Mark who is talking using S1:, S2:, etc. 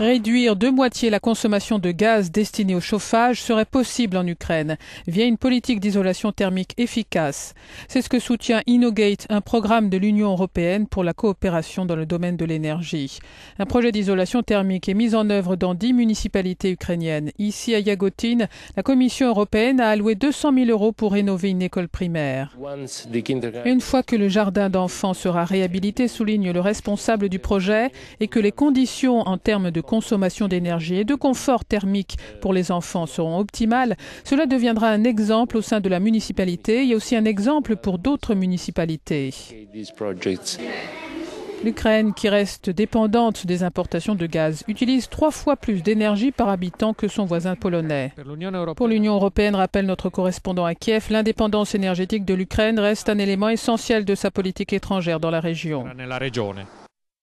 S1: Réduire de moitié la consommation de gaz destiné au chauffage serait possible en Ukraine via une politique d'isolation thermique efficace. C'est ce que soutient Innogate, un programme de l'Union européenne pour la coopération dans le domaine de l'énergie. Un projet d'isolation thermique est mis en œuvre dans dix municipalités ukrainiennes. Ici, à Yagotin, la Commission européenne a alloué 200 000 euros pour rénover une école primaire. Une fois que le jardin d'enfants sera réhabilité, souligne le responsable du projet, et que les conditions en termes de consommation d'énergie et de confort thermique pour les enfants seront optimales, cela deviendra un exemple au sein de la municipalité et aussi un exemple pour d'autres municipalités. L'Ukraine, qui reste dépendante des importations de gaz, utilise trois fois plus d'énergie par habitant que son voisin polonais. Pour l'Union européenne, rappelle notre correspondant à Kiev, l'indépendance énergétique de l'Ukraine reste un élément essentiel de sa politique étrangère dans la région.